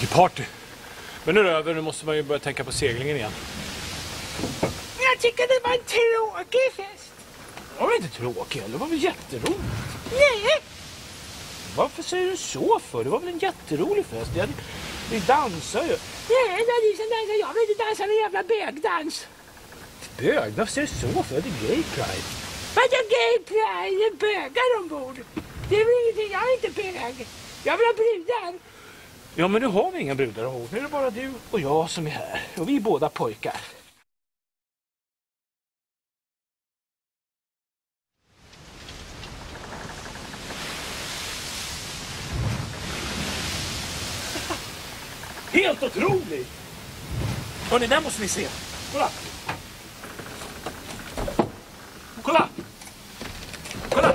Vilket party. Men nu är det över, nu måste man ju börja tänka på seglingen igen. Jag tycker det var en tråkig fest. Det var väl inte tråkigt det var väl jätteroligt. Nej, Varför säger du så för? Det var väl en jätterolig fest? Jag, vi dansar ju. nej, när ni som dansar, jag vill inte dansa någon jävla bögdans. Bög? Varför säger du så för? Det är gay pride. Vadå gay pride? Det är bögar ombord. Det är väl ingenting, jag är inte bög. Jag vill ha brudar. Ja, men nu har vi inga brudar ihop. Nu är det bara du och jag som är här. Och vi är båda pojkar. Helt otroligt! Hörni, den måste ni se. Kolla! Kolla! Kolla!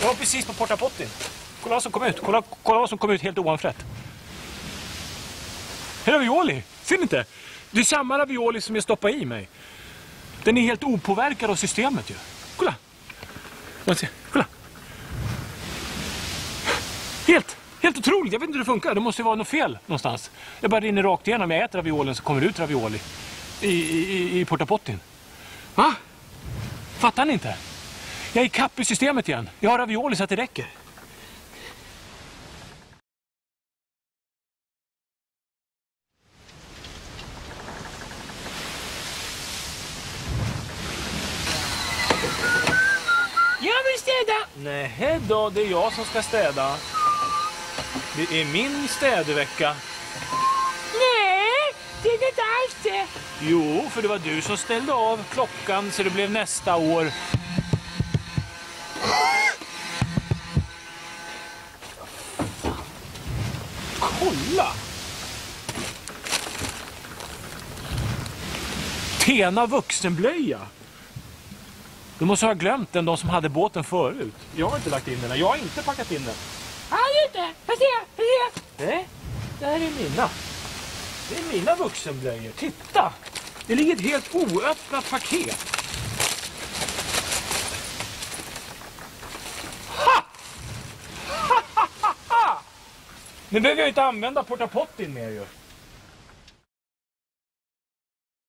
Jag var precis på Porta Potti. Kolla vad som kom ut. Kolla, kolla vad som kom ut helt oanfrätt. En ravioli! Ser ni inte? Det är samma ravioli som jag stoppade i mig. Den är helt opåverkad av systemet ju. Kolla! Man ser. Kolla! Helt, helt otroligt. Jag vet inte hur det funkar. Det måste ju vara något fel någonstans. Jag bara rinner rakt igenom. Jag äter raviolin så kommer det ut ravioli. I, i, i, portapottin. Va? Fattar ni inte? Jag är ikapp i systemet igen. Jag har ravioli så att det räcker. Jag vill städa. Nej då, det är jag som ska städa. Det är min städvecka. Nej, det är det inte alls det. Jo, för det var du som ställde av klockan så det blev nästa år. Kolla! Tena vuxenblöja. Du måste ha glömt den, de som hade båten förut. Jag har inte lagt in den. Jag har inte packat in den. Har du inte? Får se, får se. Nej, det här är mina. Det är mina vuxenblöjor. Titta! Det ligger ett helt oöppnat paket. Ha! Nu behöver jag inte använda portapottin mer ju.